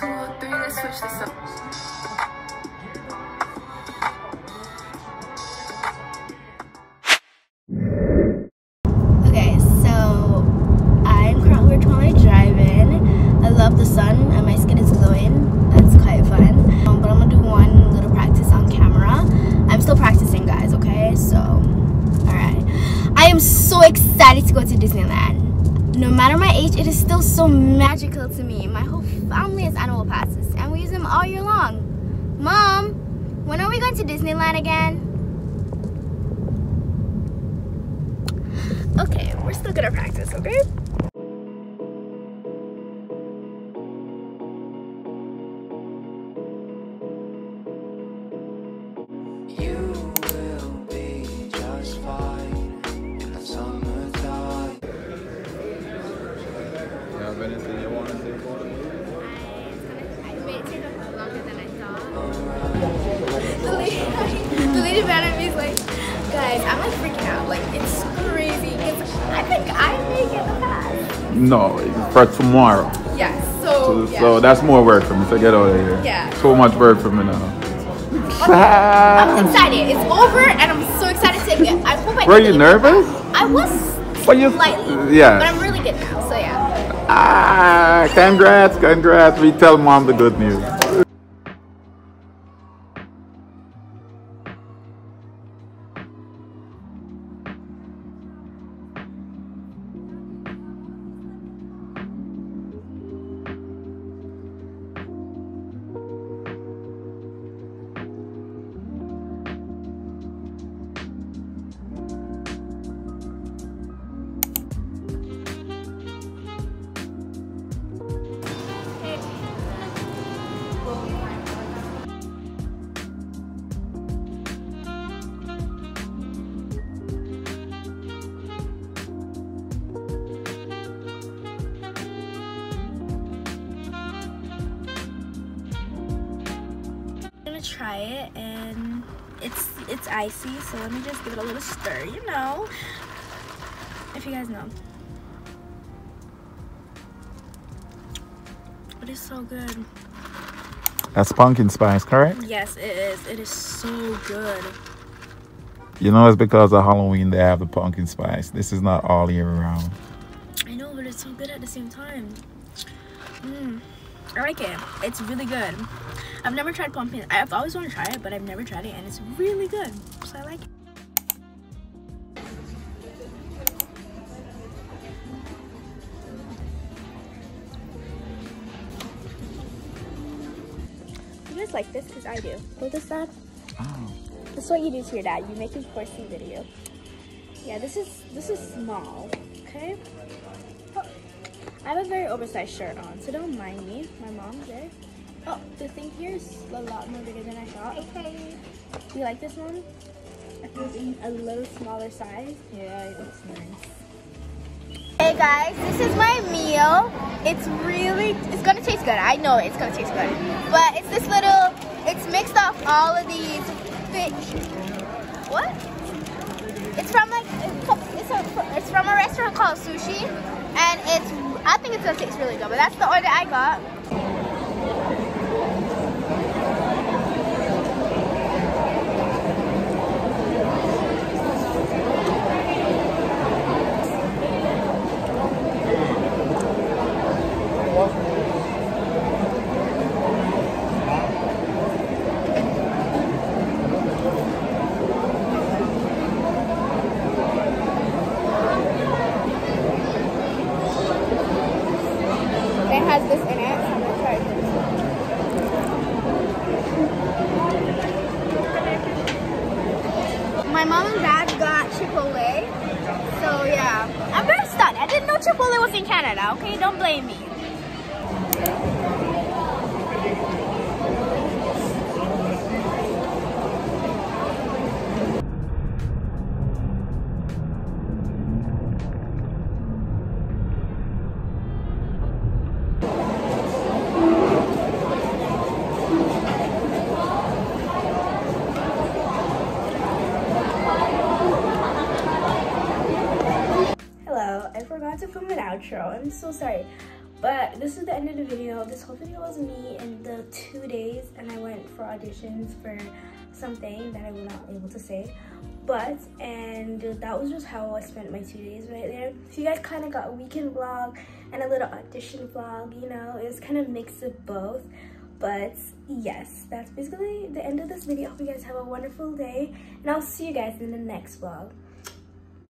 two, three, let's switch this up. Okay, so I'm currently in. I love the sun and my skin is glowing. That's quite fun. Um, but I'm gonna do one little practice on camera. I'm still practicing, guys. Okay, so all right. I am so excited to go to Disneyland. No matter my age, it is still so magical to me. My whole family has annual passes, and we use them all year long. Mom, when are we going to Disneyland again? Okay, we're still gonna practice, okay? I'm like freaking out. Like, it's crazy. It's, I think I may get the pass. No, for tomorrow. Yes, So, so, yeah. so that's more work for me to get out of here. Yeah. Too much work for me now. I'm excited. It's over, and I'm so excited to get. I hope I. Were you nervous? I was But you- slightly. yeah. But I'm really good now. So yeah. Ah, congrats, congrats. We tell mom the good news. Try it, and it's it's icy. So let me just give it a little stir. You know, if you guys know. It is so good. That's pumpkin spice, correct? Yes, it is. It is so good. You know it's because of Halloween they have the pumpkin spice. This is not all year round. I know, but it's so good at the same time. Mm, I like it. It's really good. I've never tried pumpkin. I've always wanted to try it, but I've never tried it, and it's really good. So I like it. You guys like this? Because I do. Hold this up. Oh. This is what you do to your dad. You make him forcing video. Yeah, this is this is small. Okay. I have a very oversized shirt on, so don't mind me. My mom's there. Oh, the thing here is a lot more bigger than I thought. Okay. Do you like this one? I think it's in a little smaller size. Yeah, it looks nice. Hey guys, this is my meal. It's really, it's gonna taste good. I know it's gonna taste good. But it's this little, it's mixed off all of these fish. What? It's from like, it's, it's, a, it's from a restaurant called Sushi. And it's, I think it's gonna taste really good. But that's the order I got. It has this in it. My mom and dad got Chipotle. So yeah, I'm very stunned. I didn't know Chipotle was in Canada. Okay, don't blame me. To film an outro. I'm so sorry. But this is the end of the video. This whole video was me in the two days and I went for auditions for something that I was not able to say. But, and that was just how I spent my two days right there. So you guys kind of got a weekend vlog and a little audition vlog, you know. It was kind of mixed of both. But yes, that's basically the end of this video. Hope you guys have a wonderful day. And I'll see you guys in the next vlog.